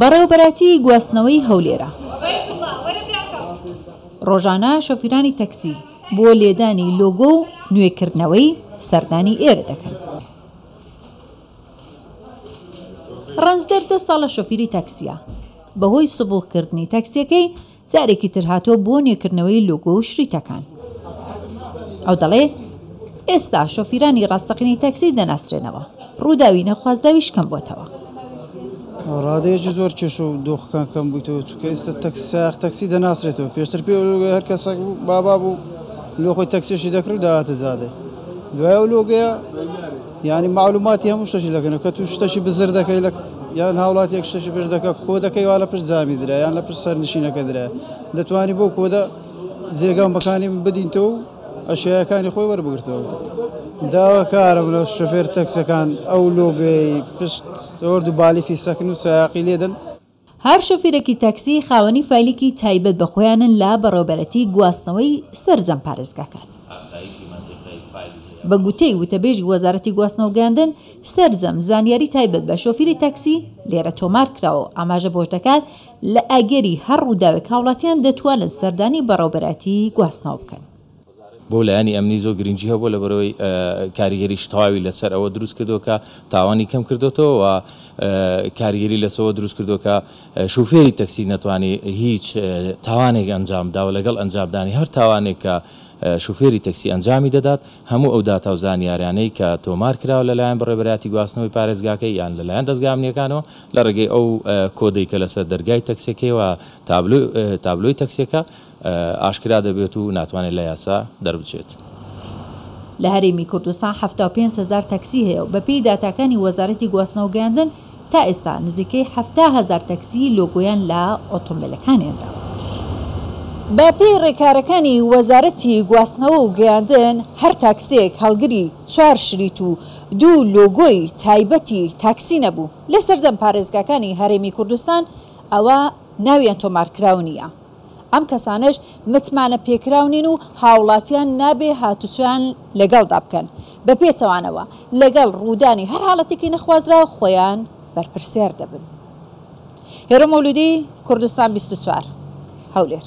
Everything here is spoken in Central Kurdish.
بەڕێوەبەرایەتیی گواستنەوەی هەولێرە ڕۆژانە شۆفیرانی تەکسی بۆ لێدانی لۆگۆ و نوێکردنەوەی سەردانی ئێرە دەکەن. ڕەنجدەر دە ساڵە شۆفیری تەکسییە، بەهۆی سبووغکردنی تەکسییەکەی، جارێکی تر هاتووە بۆ نوێکردنەوەی لۆگۆ و شریتەکان. ئەو دەڵێ، ئێستا شۆفیرانی ڕاستەقینەی تاکسی دەناسرێنەوە. ڕووداوی نەخوازراویش کەم بۆتەوە. ڕادەیەکی زۆر کێشە و دۆخەکان کەم بوویتەوە، چونکە ئێستا تەکسی سایەق تەکسی دەناسرێتەوە. پێشتر پێی ئەو لۆگۆیە هەر کەسەک بوو، بابا بوو، لۆ خۆی تەکسییەکی دەکڕی و دەهاتە جادە. دوای ئەو لۆگۆیە. یانی معلوماتی هەموو شتەشی دەکەن کە توو شتەشی بزر دەکەی لە یان هاوڵاتیەک شتەشی پێش دەکە کۆدەکەی وا لە پشت زامی درا یان لە پشت سەرنشینەکە درا دەتوانی بۆ کۆدە جێگان بەکانی بدینتەوە و ئەشیەکانی خۆی وەربگرتەوە داواکارم لە شوفێر تەکسەکان ئەو لۆبێی پشت زۆر دوو بالیفی سەکن و سایقی لێدن هەر شۆفیرەکی تاکسی خاوەنی فایلێکی تایبەت بە خۆیانن لە بەڕێوبەرەتی گواستنەوەی سەرجەم پارێزگاکان. بە گوتەی وتەبێژی وەزارەتی گواستنەوە گەیاندن، سەرجەم زانیاری تایبەت بە شۆفیری تاکسی لێرە تۆمار کراوە و ئاماژە بەوەش دەکات، لە ئەگەری هەر ڕووداوێک هاوڵاتیان دەتوانن سەردانی بەڕێوبەرایەتی گواستنەوە بکەن. بۆ لایەنی ئەمنی زۆر گرنگی هەبووە لەبەرئەوەی کاریگەریی تەواوی لەسەر ئەوە دروست کردووە کە تاوانی کەم کردۆتەوە و کاریگەری لەسەوە دروست کردووە کە شوفێری تەکسی نەتوانی هیچ تاوانێک ئەنجام بدا و لەگەڵ ئەنجامدانی هەر تاوانێک کە شوفێری تەکسی ئەنجامی دەدات هەموو ئەو داتا و زانیاریانەی کە تۆمار کراوە لەلایەن بەڕێوەبەرایەتی گواستنەوەی پارێزگاکەی یان لەلایەن دەزگا ئەمنییەکانەوە لەڕێگەی ئەو کۆدەی کە لەسەر دەرگای تەکسیەکەی و تابلۆی تابلۆی تەکسیەکە ئاشکرا دەبێت و ناتوانێت لە یاسا دەربچێت. لە هەرێمی کوردستان حەفتا و پێنج هەزار تەکسی هەیە و بەپێی داتاکانی وەزارەتی گواستنەوە و گەیاندن تا ئێستا نزیکەی حەفتا هەزار تەکسی لۆگۆیان لە ئۆتۆمبێلەکانیان داوە. بەپێی رێکارەکانی وەزارەتی گواستنەوە و گەیاندن هەر تاکسێک هەڵگری چوار شریت و دوو لۆگۆی تایبەتی تاکسی نەبوو لە سەرجەم پارێزگاکانی هەرێمی کوردستان ئەوا ناویان تۆمارکراو نییە. ئەم کەسانەش متمانەپێکراو نین و هاوڵاتیان نابێ هاتوچۆیان لەگەڵدا بکەن، بە پێچەوانەوە لەگەڵ ڕوودانی هەر حاڵەتێکی نەخوازراو خۆیان بەرپرسیار دەبن. هێرۆ مەولوودی، کوردستان بیست و چوار، هەولێر.